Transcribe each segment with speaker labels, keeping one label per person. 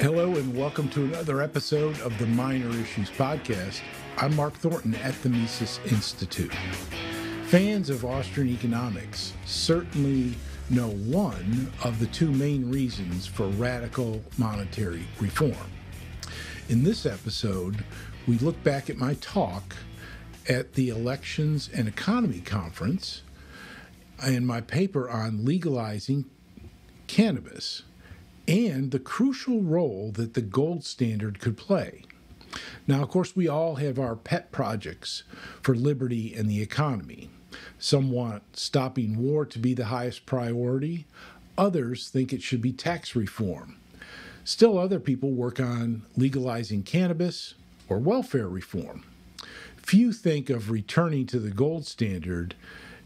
Speaker 1: Hello, and welcome to another episode of the Minor Issues Podcast. I'm Mark Thornton at the Mises Institute. Fans of Austrian economics certainly know one of the two main reasons for radical monetary reform. In this episode, we look back at my talk at the Elections and Economy Conference and my paper on legalizing cannabis and the crucial role that the gold standard could play. Now, of course, we all have our pet projects for liberty and the economy. Some want stopping war to be the highest priority, others think it should be tax reform. Still, other people work on legalizing cannabis or welfare reform. Few think of returning to the gold standard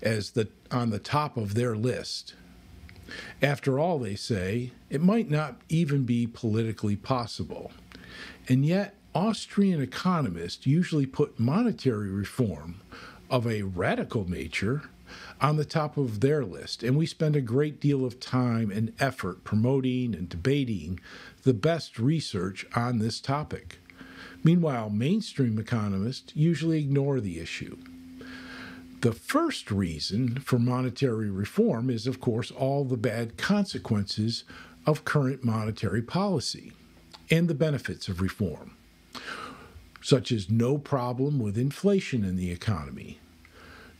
Speaker 1: as the, on the top of their list. After all, they say, it might not even be politically possible. And yet, Austrian economists usually put monetary reform of a radical nature on the top of their list, and we spend a great deal of time and effort promoting and debating the best research on this topic. Meanwhile, mainstream economists usually ignore the issue. The first reason for monetary reform is, of course, all the bad consequences of current monetary policy and the benefits of reform, such as no problem with inflation in the economy,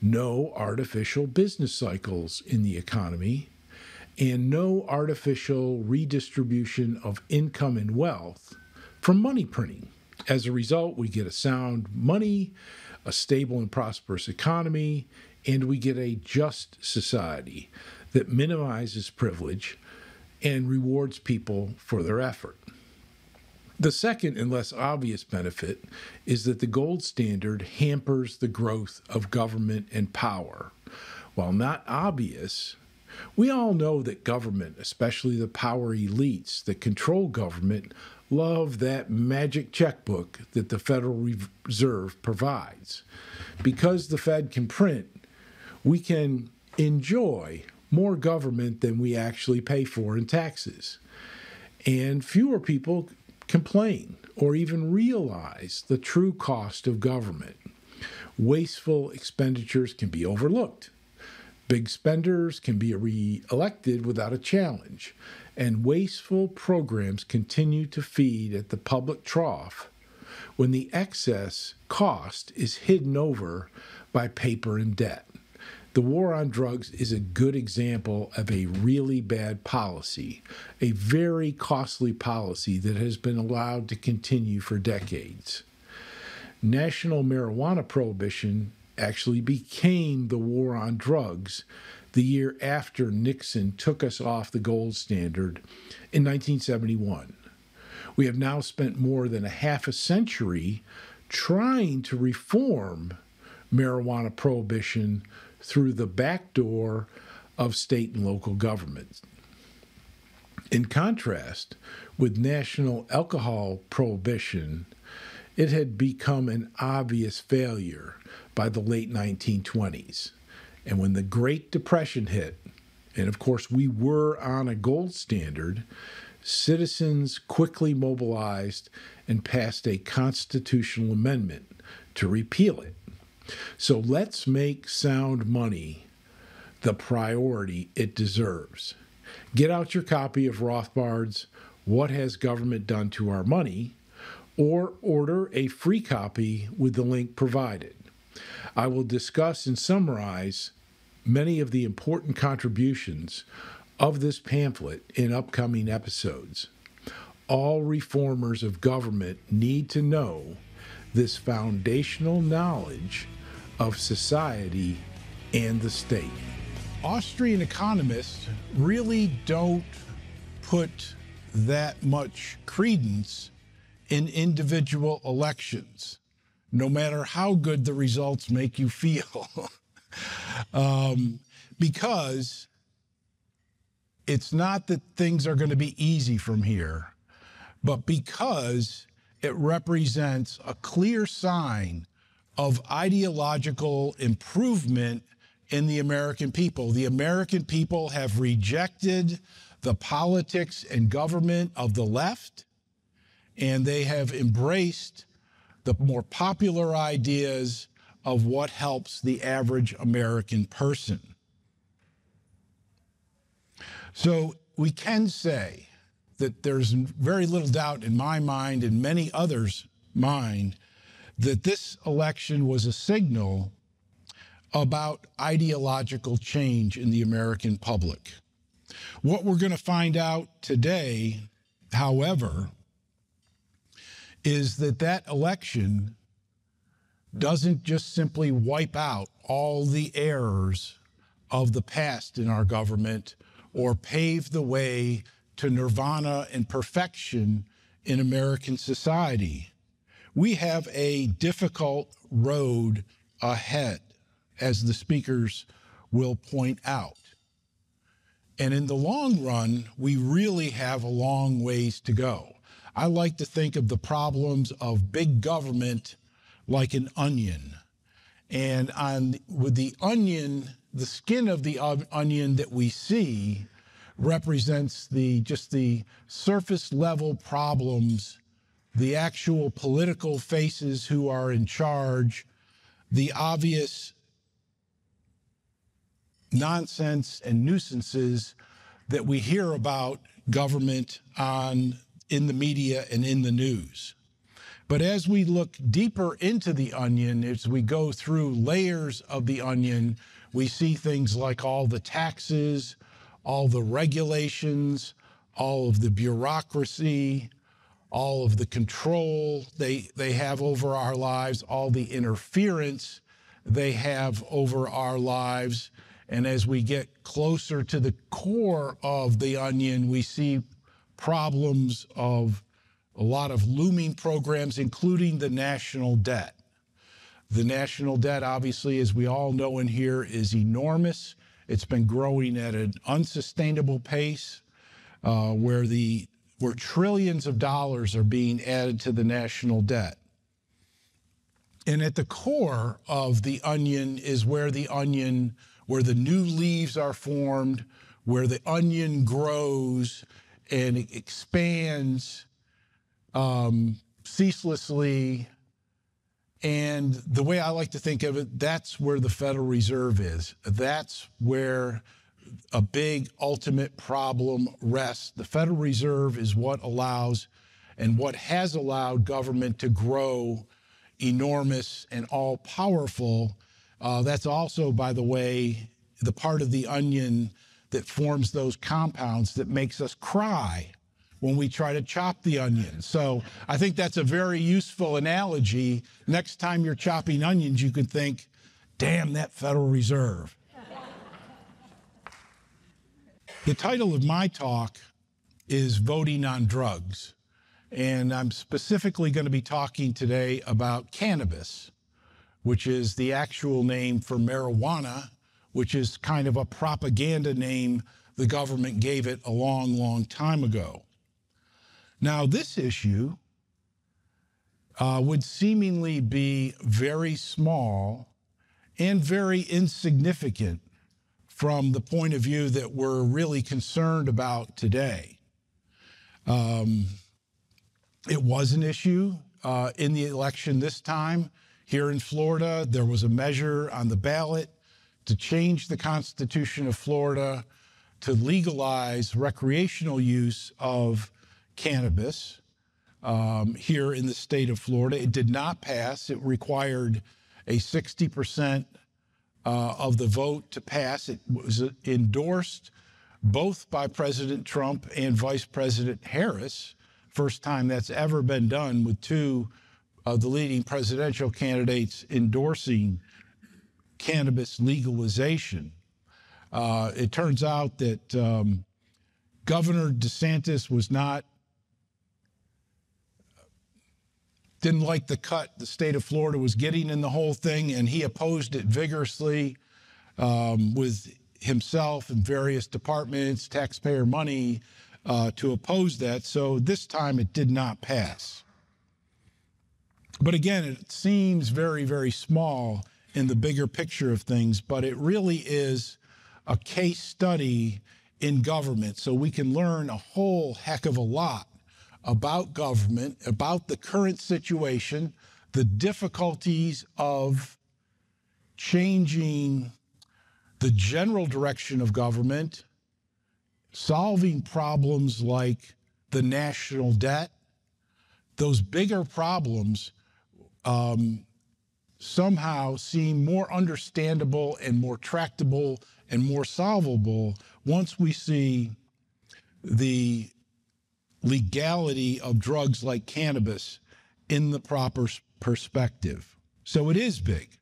Speaker 1: no artificial business cycles in the economy, and no artificial redistribution of income and wealth from money printing. As a result, we get a sound money a stable and prosperous economy, and we get a just society that minimizes privilege and rewards people for their effort. The second and less obvious benefit is that the gold standard hampers the growth of government and power. While not obvious, we all know that government, especially the power elites that control government, love that magic checkbook that the Federal Reserve provides. Because the Fed can print, we can enjoy more government than we actually pay for in taxes. And fewer people complain or even realize the true cost of government. Wasteful expenditures can be overlooked. Big spenders can be re elected without a challenge and wasteful programs continue to feed at the public trough when the excess cost is hidden over by paper and debt. The war on drugs is a good example of a really bad policy, a very costly policy that has been allowed to continue for decades. National marijuana prohibition actually became the war on drugs the year after Nixon took us off the gold standard in 1971. We have now spent more than a half a century trying to reform marijuana prohibition through the back door of state and local governments. In contrast, with national alcohol prohibition, it had become an obvious failure by the late 1920s. And when the Great Depression hit, and of course we were on a gold standard, citizens quickly mobilized and passed a constitutional amendment to repeal it. So let's make sound money the priority it deserves. Get out your copy of Rothbard's What Has Government Done to Our Money? or order a free copy with the link provided. I will discuss and summarize many of the important contributions of this pamphlet in upcoming episodes. All reformers of government need to know this foundational knowledge of society and the state. Austrian economists really don't put that much credence in individual elections no matter how good the results make you feel. um, because it's not that things are going to be easy from here, but because it represents a clear sign of ideological improvement in the American people. The American people have rejected the politics and government of the left and they have embraced the more popular ideas of what helps the average American person. So we can say that there's very little doubt in my mind and many others' mind that this election was a signal about ideological change in the American public. What we're going to find out today, however, is that that election doesn't just simply wipe out all the errors of the past in our government or pave the way to nirvana and perfection in American society. We have a difficult road ahead, as the speakers will point out. And in the long run, we really have a long ways to go. I like to think of the problems of big government like an onion. And on with the onion, the skin of the onion that we see represents the just the surface level problems, the actual political faces who are in charge, the obvious nonsense and nuisances that we hear about government on in the media and in the news. But as we look deeper into the onion, as we go through layers of the onion, we see things like all the taxes, all the regulations, all of the bureaucracy, all of the control they, they have over our lives, all the interference they have over our lives. And as we get closer to the core of the onion, we see problems of a lot of looming programs, including the national debt. The national debt, obviously, as we all know in here, is enormous. It's been growing at an unsustainable pace, uh, where the where trillions of dollars are being added to the national debt. And at the core of the onion is where the onion, where the new leaves are formed, where the onion grows and it expands um, ceaselessly. And the way I like to think of it, that's where the Federal Reserve is. That's where a big ultimate problem rests. The Federal Reserve is what allows and what has allowed government to grow enormous and all powerful. Uh, that's also, by the way, the part of the onion that forms those compounds that makes us cry when we try to chop the onion. So I think that's a very useful analogy. Next time you're chopping onions, you could think, damn that Federal Reserve. the title of my talk is Voting on Drugs. And I'm specifically going to be talking today about cannabis, which is the actual name for marijuana, which is kind of a propaganda name the government gave it a long, long time ago. Now, this issue uh, would seemingly be very small and very insignificant from the point of view that we're really concerned about today. Um, it was an issue uh, in the election this time. Here in Florida, there was a measure on the ballot to change the Constitution of Florida to legalize recreational use of cannabis um, here in the state of Florida. It did not pass. It required a 60% uh, of the vote to pass. It was endorsed both by President Trump and Vice President Harris. First time that's ever been done with two of the leading presidential candidates endorsing cannabis legalization. Uh, it turns out that um, Governor DeSantis was not didn't like the cut the state of Florida was getting in the whole thing, and he opposed it vigorously um, with himself and various departments, taxpayer money uh, to oppose that. So this time it did not pass. But again, it seems very, very small in the bigger picture of things, but it really is a case study in government. So we can learn a whole heck of a lot about government, about the current situation, the difficulties of changing the general direction of government, solving problems like the national debt, those bigger problems um, somehow seem more understandable and more tractable and more solvable once we see the legality of drugs like cannabis in the proper perspective. So it is big.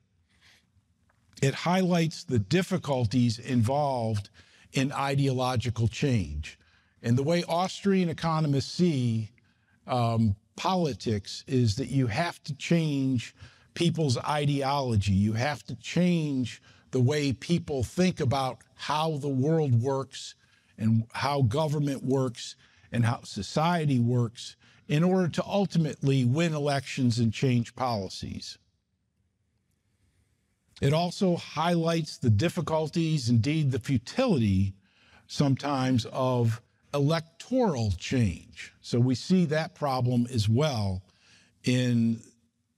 Speaker 1: It highlights the difficulties involved in ideological change. And the way Austrian economists see um, politics is that you have to change people's ideology. You have to change the way people think about how the world works and how government works and how society works in order to ultimately win elections and change policies. It also highlights the difficulties, indeed the futility sometimes of electoral change. So we see that problem as well in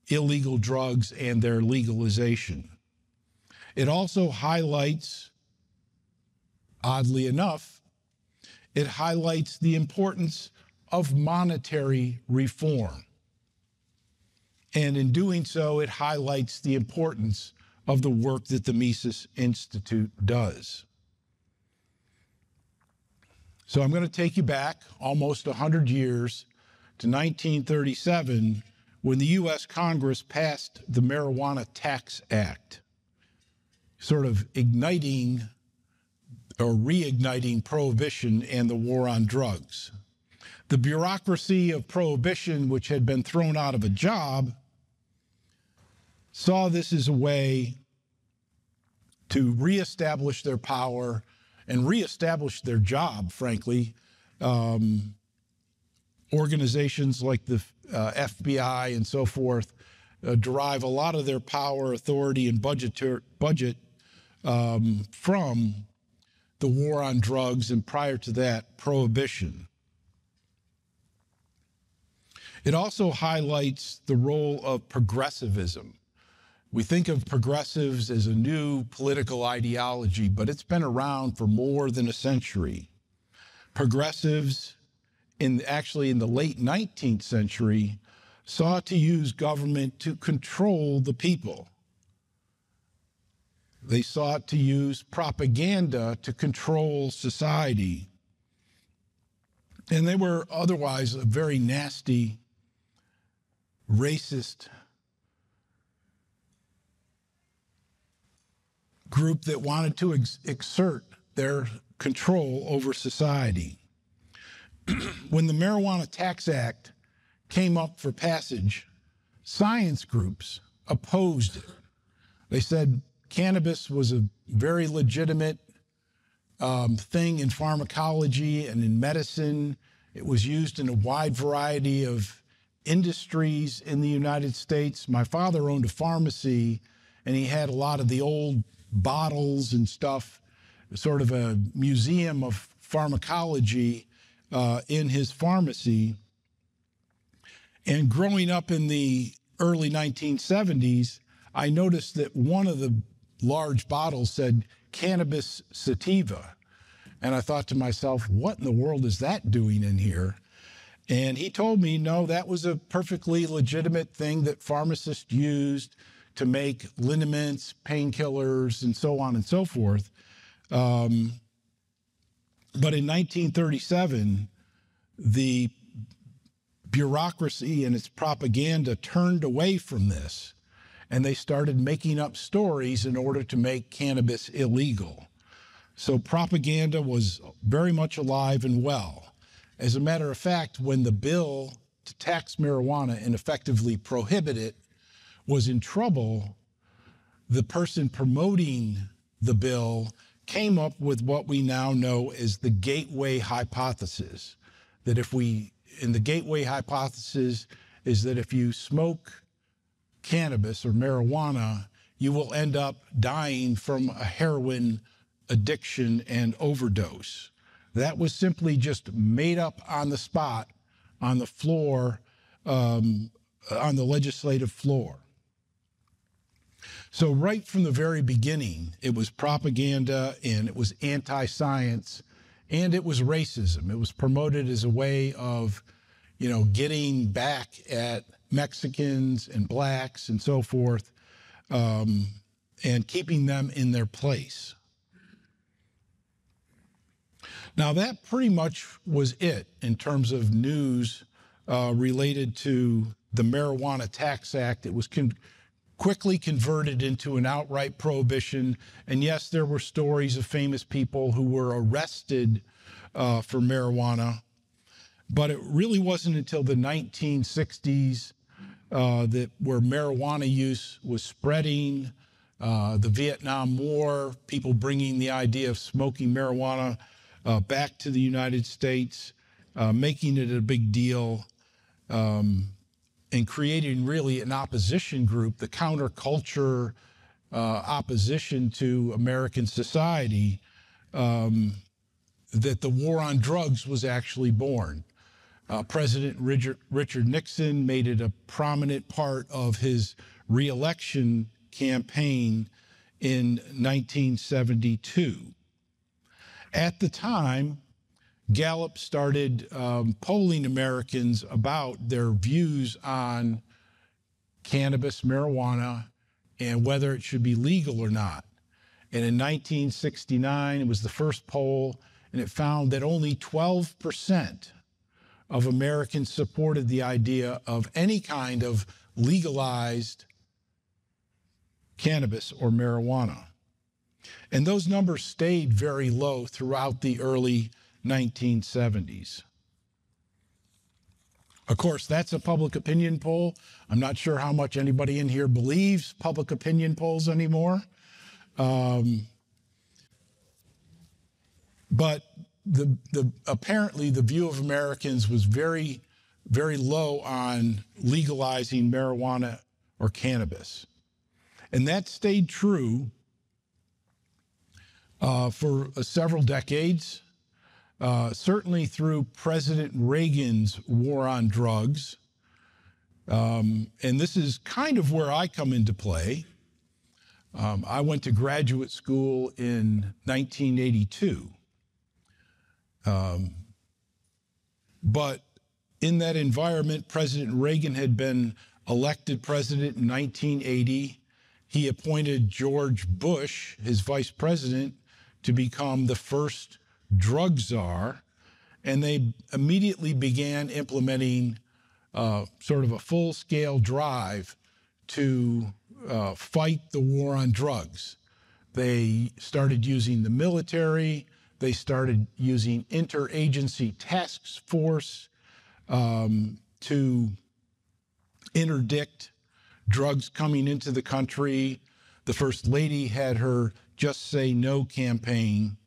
Speaker 1: illegal drugs and their legalization. It also highlights, oddly enough, it highlights the importance of monetary reform. And in doing so, it highlights the importance of the work that the Mises Institute does. So I'm going to take you back almost 100 years to 1937 when the U.S. Congress passed the Marijuana Tax Act, sort of igniting or reigniting prohibition and the war on drugs. The bureaucracy of prohibition, which had been thrown out of a job, saw this as a way to reestablish their power and reestablish their job, frankly. Um, organizations like the uh, FBI and so forth uh, derive a lot of their power, authority, and budget budget um, from the war on drugs and prior to that, prohibition. It also highlights the role of progressivism. We think of progressives as a new political ideology, but it's been around for more than a century. Progressives in actually in the late 19th century sought to use government to control the people. They sought to use propaganda to control society. And they were otherwise a very nasty, racist group that wanted to ex- exert their control over society. when the Marijuana Tax Act came up for passage, science groups opposed it. They said cannabis was a very legitimate um, thing in pharmacology and in medicine. It was used in a wide variety of industries in the United States. My father owned a pharmacy, and he had a lot of the old bottles and stuff, sort of a museum of pharmacology uh, in his pharmacy. And growing up in the early 1970s, I noticed that one of the large bottles said cannabis sativa. And I thought to myself, what in the world is that doing in here? And he told me, no, that was a perfectly legitimate thing that pharmacists used to make liniments, painkillers, and so on and so forth. Um, but in 1937, the bureaucracy and its propaganda turned away from this and they started making up stories in order to make cannabis illegal. So propaganda was very much alive and well. As a matter of fact, when the bill to tax marijuana and effectively prohibit it was in trouble, the person promoting the bill came up with what we now know as the gateway hypothesis. That if we, in the gateway hypothesis, is that if you smoke cannabis or marijuana, you will end up dying from a heroin addiction and overdose. That was simply just made up on the spot on the floor, um, on the legislative floor. So, right from the very beginning, it was propaganda and it was anti science and it was racism. It was promoted as a way of, you know, getting back at Mexicans and blacks and so forth um, and keeping them in their place. Now, that pretty much was it in terms of news uh, related to the Marijuana Tax Act. It was con- quickly converted into an outright prohibition. And yes, there were stories of famous people who were arrested uh, for marijuana. But it really wasn't until the 1960s uh, that where marijuana use was spreading, uh, the Vietnam War, people bringing the idea of smoking marijuana uh, back to the United States, uh, making it a big deal, um, and creating really an opposition group, the counterculture uh, opposition to American society, um, that the war on drugs was actually born. Uh, President Richard, Richard, Nixon made it a prominent part of his reelection campaign in 1972. At the time, Gallup started um, polling Americans about their views on cannabis, marijuana, and whether it should be legal or not. And in 1969, it was the first poll, and it found that only 12% of Americans supported the idea of any kind of legalized cannabis or marijuana. And those numbers stayed very low throughout the early 1970s. Of course, that's a public opinion poll. I'm not sure how much anybody in here believes public opinion polls anymore. Um, but the, the, apparently, the view of Americans was very, very low on legalizing marijuana or cannabis. And that stayed true uh, for uh, several decades, uh, certainly through President Reagan's war on drugs. Um, and this is kind of where I come into play. Um, I went to graduate school in 1982. Um, but in that environment, President Reagan had been elected president in 1980 he appointed George Bush, his vice president, to become the first drug czar. And they immediately began implementing uh, sort of a full scale drive to uh, fight the war on drugs. They started using the military, they started using interagency task force um, to interdict drugs coming into the country. The First Lady had her Just Say No campaign.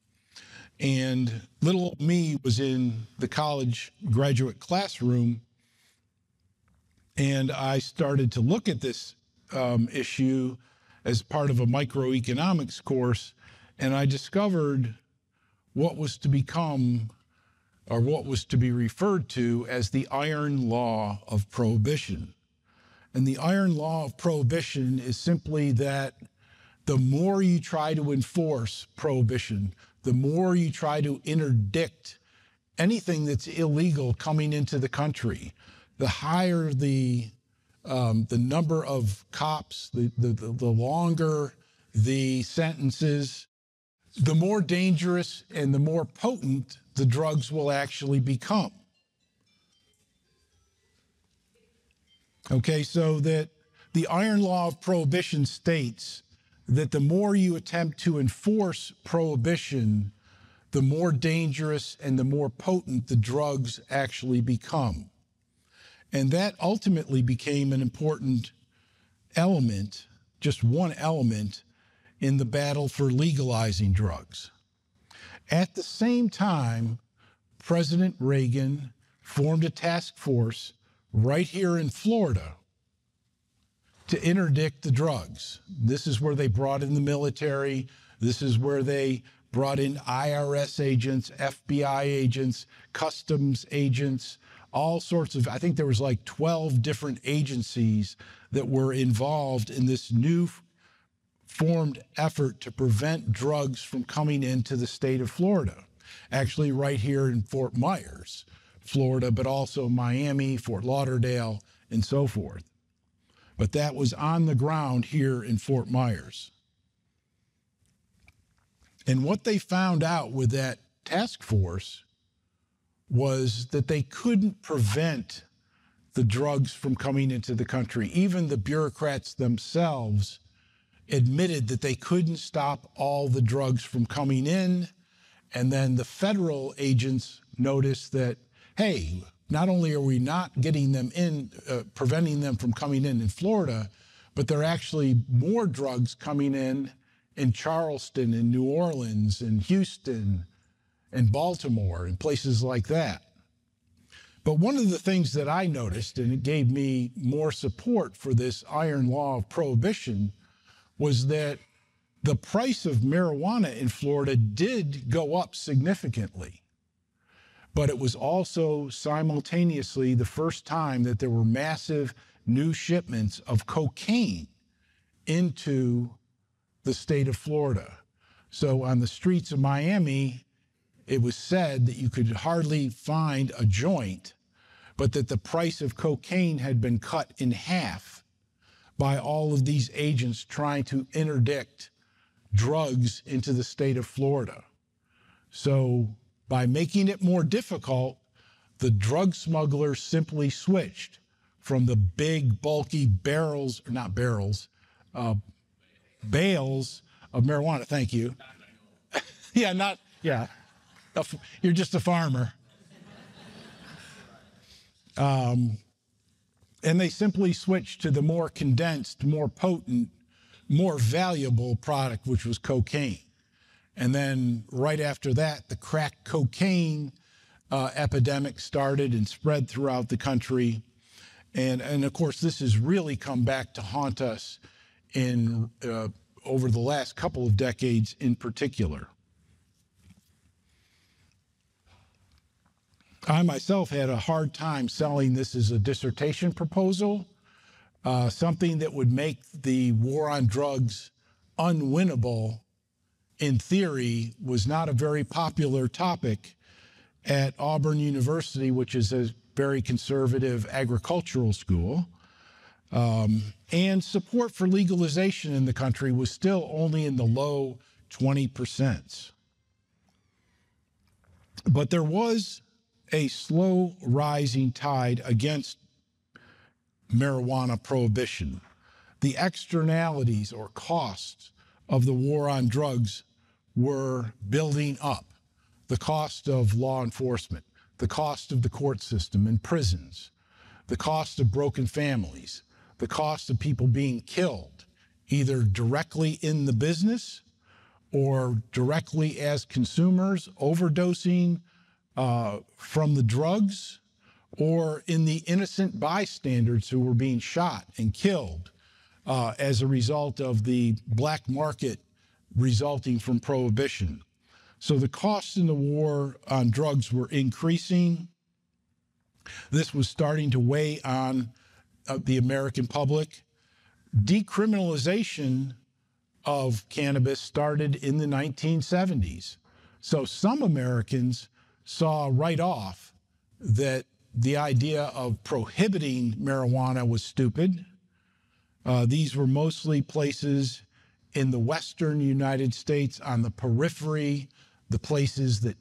Speaker 1: And little me was in the college graduate classroom. And I started to look at this um, issue as part of a microeconomics course. And I discovered what was to become or what was to be referred to as the iron law of prohibition. And the iron law of prohibition is simply that the more you try to enforce prohibition, the more you try to interdict anything that's illegal coming into the country, the higher the um, the number of cops, the, the, the longer the sentences, the more dangerous and the more potent the drugs will actually become. Okay, so that the iron law of prohibition states that the more you attempt to enforce prohibition, the more dangerous and the more potent the drugs actually become. And that ultimately became an important element, just one element, in the battle for legalizing drugs. At the same time, President Reagan formed a task force right here in Florida to interdict the drugs. This is where they brought in the military. This is where they brought in IRS agents, FBI agents, customs agents, all sorts of, I think there was like 12 different agencies that were involved in this new formed effort to prevent drugs from coming into the state of Florida. Actually, right here in Fort Myers, Florida, but also Miami, Fort Lauderdale, and so forth. But that was on the ground here in Fort Myers. And what they found out with that task force was that they couldn't prevent the drugs from coming into the country. Even the bureaucrats themselves admitted that they couldn't stop all the drugs from coming in. And then the federal agents noticed that, hey, not only are we not getting them in, uh, preventing them from coming in in Florida, but there are actually more drugs coming in in Charleston and New Orleans and Houston and Baltimore and places like that. But one of the things that I noticed, and it gave me more support for this iron law of prohibition, was that the price of marijuana in Florida did go up significantly. But it was also simultaneously the first time that there were massive new shipments of cocaine into the state of Florida. So on the streets of Miami, it was said that you could hardly find a joint, but that the price of cocaine had been cut in half by all of these agents trying to interdict drugs into the state of Florida. So, by making it more difficult, the drug smugglers simply switched from the big, bulky barrels, or not barrels, uh, bales of marijuana. Thank you. yeah, not, yeah. You're just a farmer. Um, and they simply switched to the more condensed, more potent, more valuable product, which was cocaine. And then right after that, the crack cocaine uh, epidemic started and spread throughout the country. And, and of course, this has really come back to haunt us in, uh, over the last couple of decades in particular. I myself had a hard time selling this as a dissertation proposal, uh, something that would make the war on drugs unwinnable in theory was not a very popular topic at Auburn University, which is a very conservative agricultural school. Um, and support for legalization in the country was still only in the low 20%. But there was a slow rising tide against marijuana prohibition. The externalities or costs of the war on drugs were building up. The cost of law enforcement, the cost of the court system and prisons, the cost of broken families, the cost of people being killed, either directly in the business or directly as consumers, overdosing, uh, from the drugs or in the innocent bystanders who were being shot and killed uh, as a result of the black market resulting from prohibition. So the costs in the war on drugs were increasing. This was starting to weigh on uh, the American public. Decriminalization of cannabis started in the 1970s. So some Americans saw right off that the idea of prohibiting marijuana was stupid. Uh, these were mostly places in the western United States on the periphery, the places that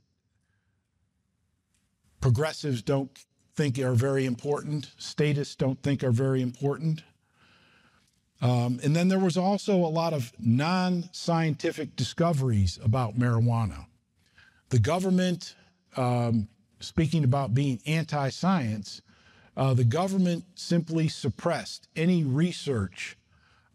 Speaker 1: progressives don't think are very important, statists don't think are very important. Um, and then there was also a lot of non scientific discoveries about marijuana. The government um, speaking about being anti science, uh, the government simply suppressed any research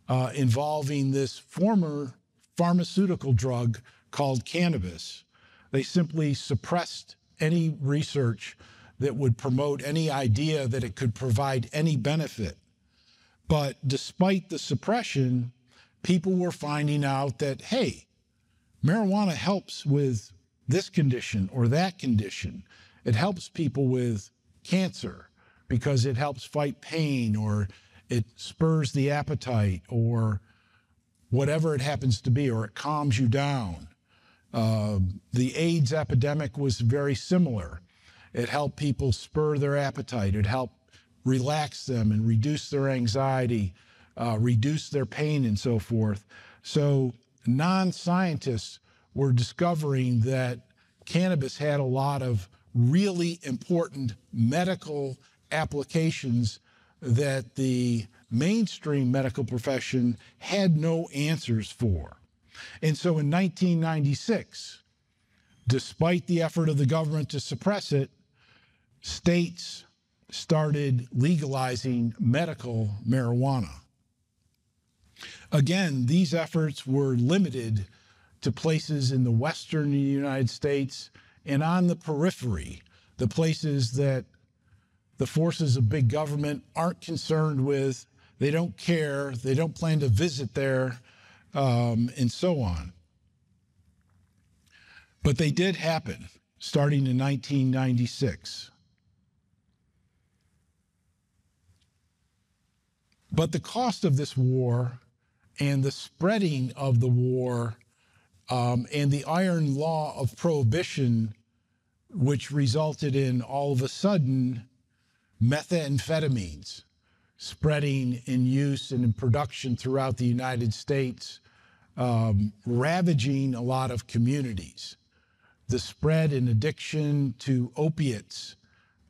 Speaker 1: uh, involving this former pharmaceutical drug called cannabis. They simply suppressed any research that would promote any idea that it could provide any benefit. But despite the suppression, people were finding out that, hey, marijuana helps with this condition or that condition. It helps people with cancer because it helps fight pain or it spurs the appetite or whatever it happens to be, or it calms you down. Uh, the AIDS epidemic was very similar. It helped people spur their appetite. It helped relax them and reduce their anxiety, uh, reduce their pain, and so forth. So, non scientists were discovering that cannabis had a lot of really important medical applications that the mainstream medical profession had no answers for. And so in 1996, despite the effort of the government to suppress it, states started legalizing medical marijuana. Again, these efforts were limited to places in the western United States and on the periphery, the places that the forces of big government aren't concerned with, they don't care, they don't plan to visit there, um, and so on. But they did happen starting in 1996. But the cost of this war and the spreading of the war um, and the iron law of prohibition, which resulted in all of a sudden methamphetamines spreading in use and in production throughout the United States, um, ravaging a lot of communities. The spread in addiction to opiates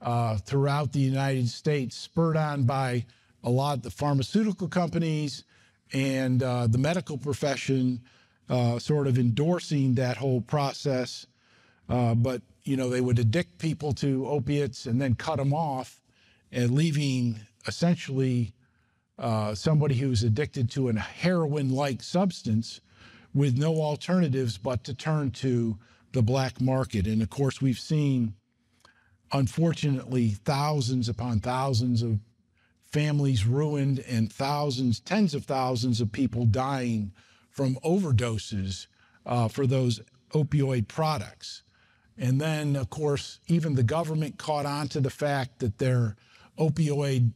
Speaker 1: uh, throughout the United States, spurred on by a lot of the pharmaceutical companies and uh, the medical profession uh, sort of endorsing that whole process. Uh, but, you know, they would addict people to opiates and then cut them off and leaving essentially uh, somebody who's addicted to a heroin like substance with no alternatives but to turn to the black market. And of course, we've seen, unfortunately, thousands upon thousands of families ruined and thousands, tens of thousands of people dying from overdoses uh, for those opioid products. And then, of course, even the government caught on to the fact that their opioid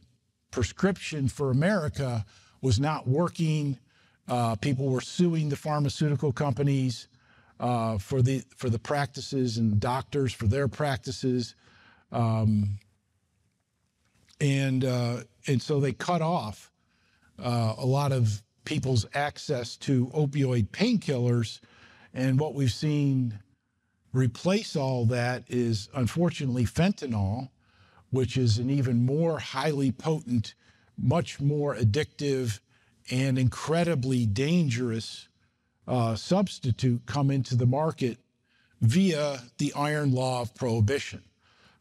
Speaker 1: prescription for America was not working. Uh, people were suing the pharmaceutical companies uh, for the for the practices and doctors for their practices. Um, and uh, and so they cut off uh, a lot of people's access to opioid painkillers, and what we've seen replace all that is unfortunately fentanyl, which is an even more highly potent, much more addictive, and incredibly dangerous uh, substitute come into the market via the iron law of prohibition.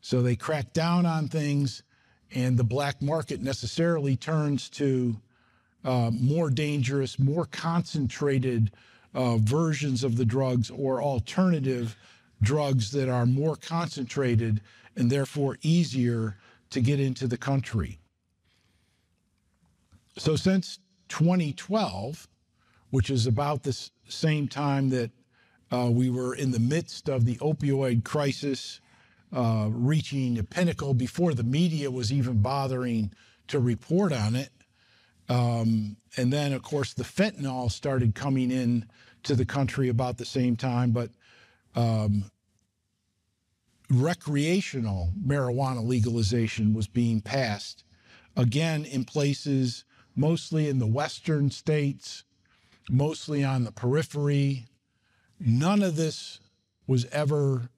Speaker 1: So they crack down on things and the black market necessarily turns to uh, more dangerous, more concentrated uh, versions of the drugs or alternative drugs that are more concentrated and therefore easier to get into the country. So, since 2012, which is about the same time that uh, we were in the midst of the opioid crisis uh, reaching a pinnacle before the media was even bothering to report on it. Um, and then, of course, the fentanyl started coming in to the country about the same time. But um, recreational marijuana legalization was being passed, again, in places mostly in the western states, mostly on the periphery. None of this was ever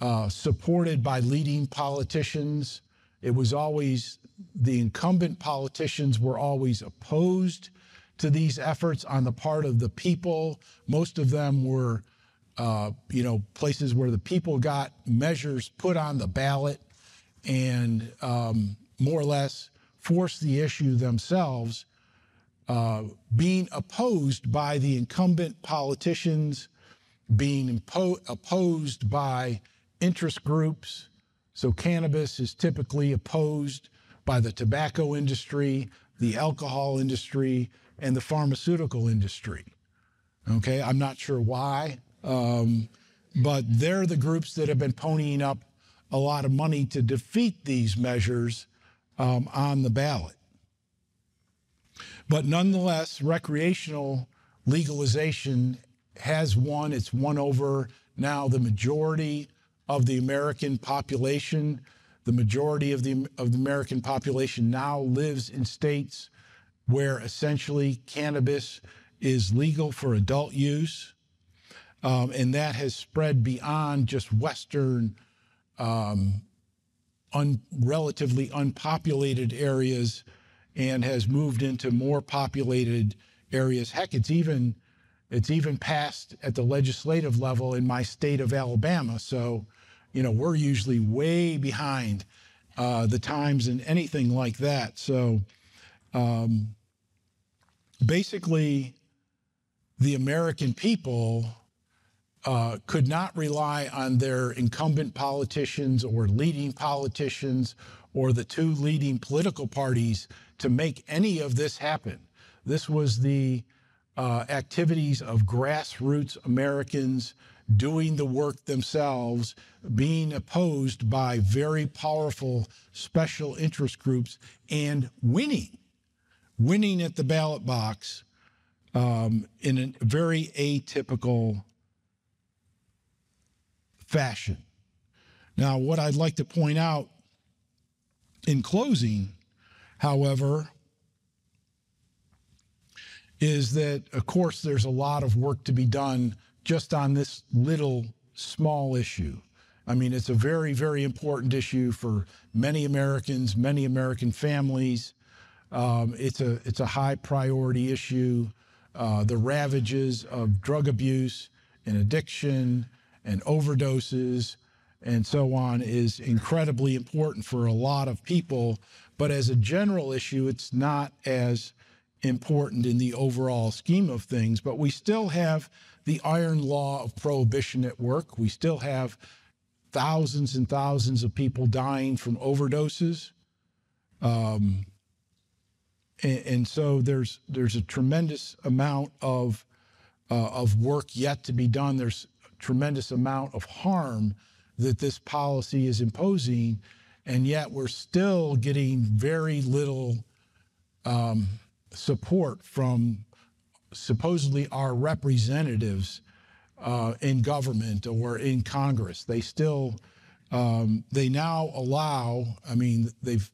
Speaker 1: uh, supported by leading politicians. It was always the incumbent politicians were always opposed to these efforts on the part of the people. Most of them were, uh, you know, places where the people got measures put on the ballot and um, more or less forced the issue themselves, uh, being opposed by the incumbent politicians, being opposed by interest groups. So cannabis is typically opposed by the tobacco industry, the alcohol industry, and the pharmaceutical industry. Okay, I'm not sure why, um, but they're the groups that have been ponying up a lot of money to defeat these measures um, on the ballot. But nonetheless, recreational legalization has won. It's won over now the majority of the American population. The majority of the, of the American population now lives in states where essentially cannabis is legal for adult use. Um, and that has spread beyond just Western, um, un, relatively unpopulated areas and has moved into more populated areas. Heck, it's even it's even passed at the legislative level in my state of Alabama. So, you know, we're usually way behind uh, the times and anything like that. So, um, basically, the American people uh, could not rely on their incumbent politicians or leading politicians or the two leading political parties to make any of this happen. This was the uh, activities of grassroots Americans doing the work themselves, being opposed by very powerful special interest groups, and winning, winning at the ballot box um, in a very atypical fashion. Now, what I'd like to point out in closing, however, is that, of course, there's a lot of work to be done just on this little small issue. I mean, it's a very, very important issue for many Americans, many American families. Um, it's a it's a high priority issue. Uh, the ravages of drug abuse and addiction and overdoses and so on is incredibly important for a lot of people. But as a general issue, it's not as important in the overall scheme of things. But we still have the iron law of prohibition at work. We still have thousands and thousands of people dying from overdoses. Um, and, and, so there's there's a tremendous amount of uh, of work yet to be done. There's tremendous amount of harm that this policy is imposing, and yet we're still getting very little um, support from supposedly our representatives uh, in government or in Congress. They still um, they now allow. I mean, they've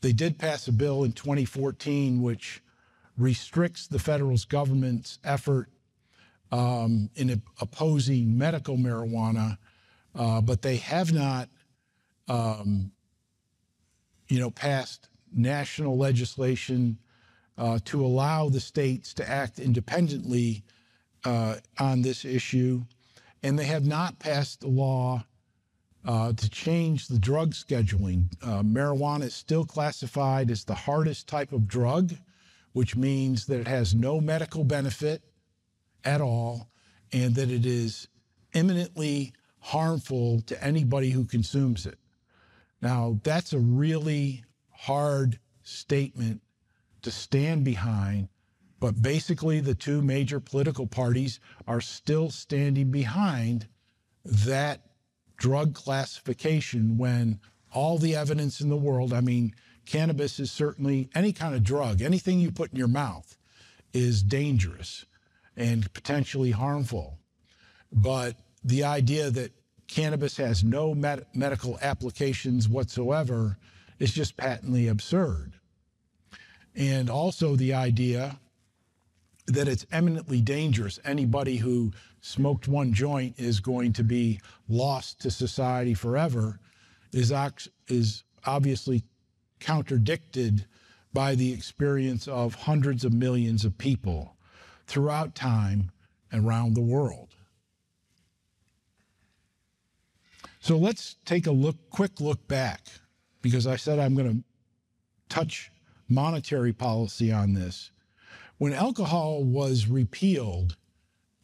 Speaker 1: they did pass a bill in 2014 which restricts the federal government's effort um, in opposing medical marijuana uh, but they have not, um, you know, passed national legislation uh, to allow the states to act independently uh, on this issue, and they have not passed a law uh, to change the drug scheduling. Uh, marijuana is still classified as the hardest type of drug, which means that it has no medical benefit at all, and that it is eminently harmful to anybody who consumes it. Now, that's a really hard statement to stand behind, but basically, the two major political parties are still standing behind that drug classification when all the evidence in the world, I mean, cannabis is certainly any kind of drug, anything you put in your mouth is dangerous and potentially harmful. But the idea that cannabis has no med- medical applications whatsoever is just patently absurd. And also the idea that it's eminently dangerous. Anybody who smoked one joint is going to be lost to society forever is, is obviously contradicted by the experience of hundreds of millions of people throughout time and around the world. So let's take a look, quick look back, because I said I'm going to touch monetary policy on this. When alcohol was repealed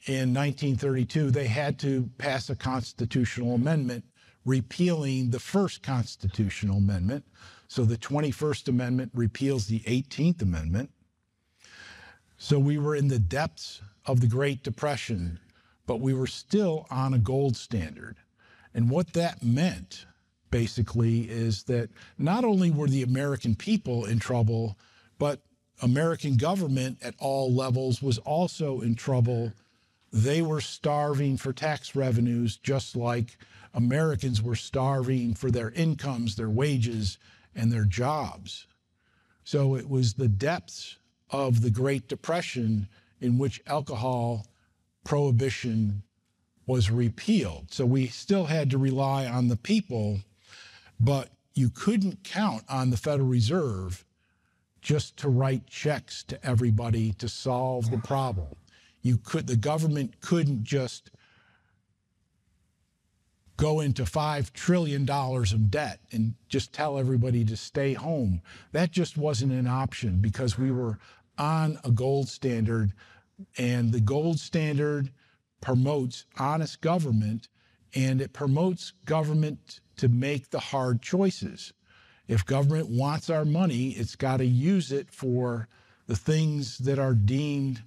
Speaker 1: in 1932, they had to pass a constitutional amendment repealing the first constitutional amendment. So the 21st Amendment repeals the 18th Amendment. So we were in the depths of the Great Depression, but we were still on a gold standard. And what that meant basically is that not only were the American people in trouble, but American government at all levels was also in trouble. They were starving for tax revenues, just like Americans were starving for their incomes, their wages, and their jobs. So it was the depths of the Great Depression in which alcohol prohibition was repealed. So we still had to rely on the people, but you couldn't count on the Federal Reserve just to write checks to everybody to solve the problem. You could the government couldn't just go into $5 trillion of debt and just tell everybody to stay home. That just wasn't an option because we were on a gold standard, and the gold standard promotes honest government and it promotes government to make the hard choices. If government wants our money, it's got to use it for the things that are deemed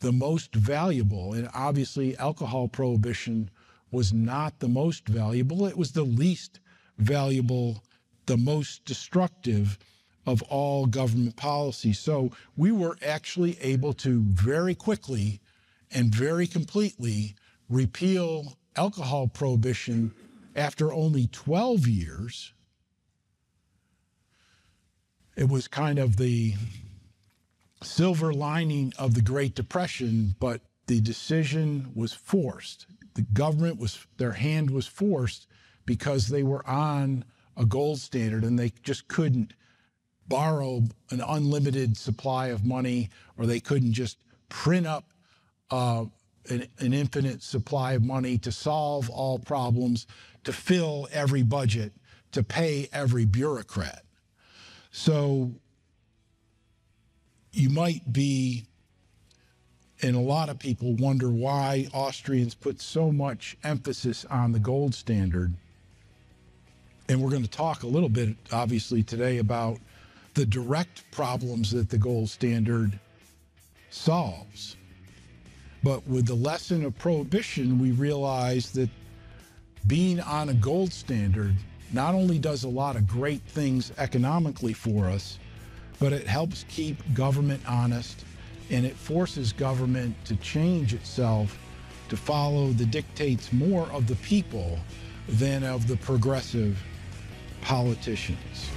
Speaker 1: the most valuable. And obviously, alcohol prohibition was not the most valuable, it was the least valuable, the most destructive of all government policies. So we were actually able to very quickly and very completely repeal alcohol prohibition after only 12 years. It was kind of the silver lining of the Great Depression, but the decision was forced. The government was, their hand was forced because they were on a gold standard and they just couldn't borrow an unlimited supply of money or they couldn't just print up uh, an, an infinite supply of money to solve all problems, to fill every budget, to pay every bureaucrat. So you might be, and a lot of people wonder why Austrians put so much emphasis on the gold standard. And we're going to talk a little bit, obviously, today about the direct problems that the gold standard solves. But with the lesson of prohibition, we realize that being on a gold standard not only does a lot of great things economically for us, but it helps keep government honest and it forces government to change itself to follow the dictates more of the people than of the progressive politicians.